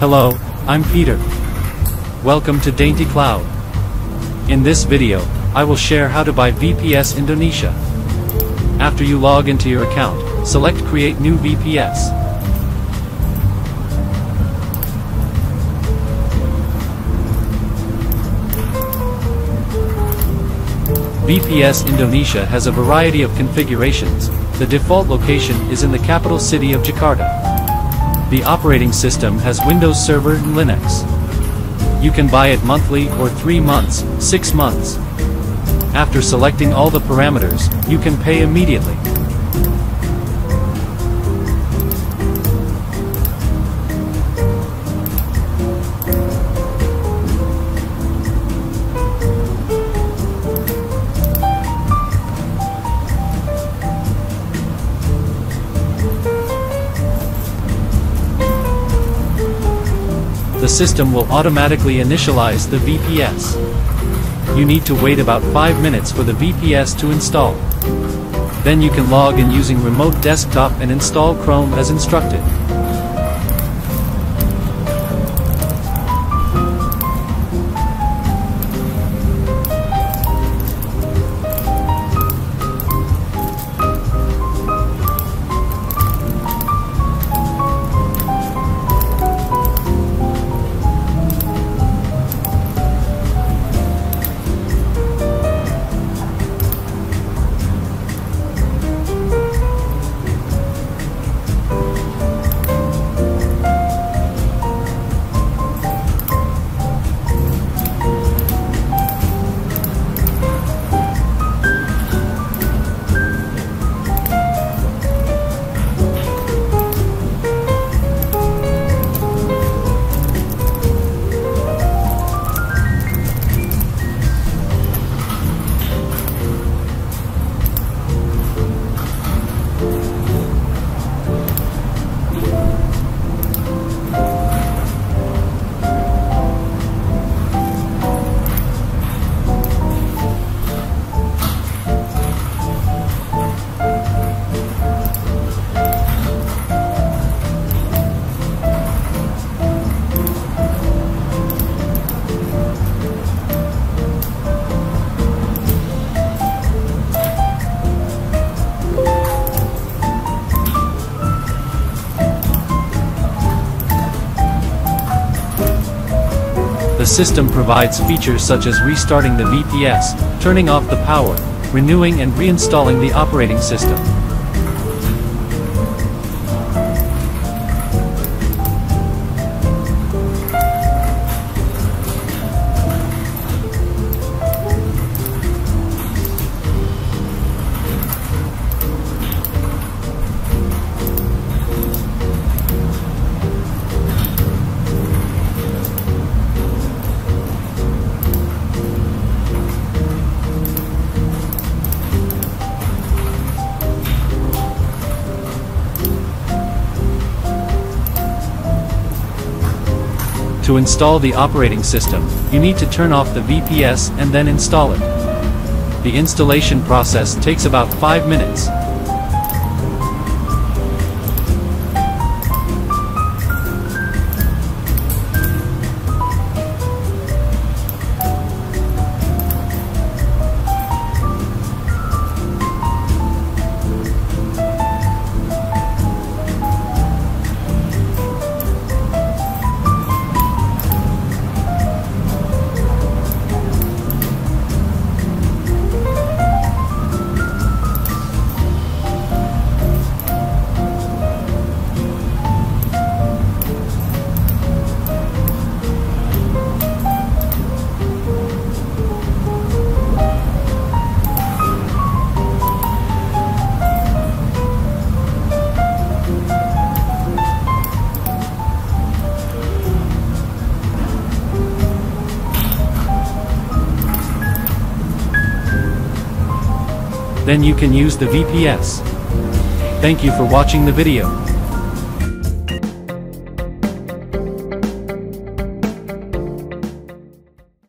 Hello, I'm Peter. Welcome to Dainty Cloud. In this video, I will share how to buy VPS Indonesia. After you log into your account, select Create New VPS. VPS Indonesia has a variety of configurations. The default location is in the capital city of Jakarta. The operating system has Windows Server and Linux. You can buy it monthly or 3 months, 6 months. After selecting all the parameters, you can pay immediately. The system will automatically initialize the VPS. You need to wait about 5 minutes for the VPS to install. Then you can log in using remote desktop and install Chrome as instructed. System provides features such as restarting the VPS, turning off the power, renewing and reinstalling the operating system. To install the operating system, you need to turn off the VPS and then install it. The installation process takes about 5 minutes. Then you can use the VPS. Thank you for watching the video.